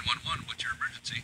911. What's your emergency?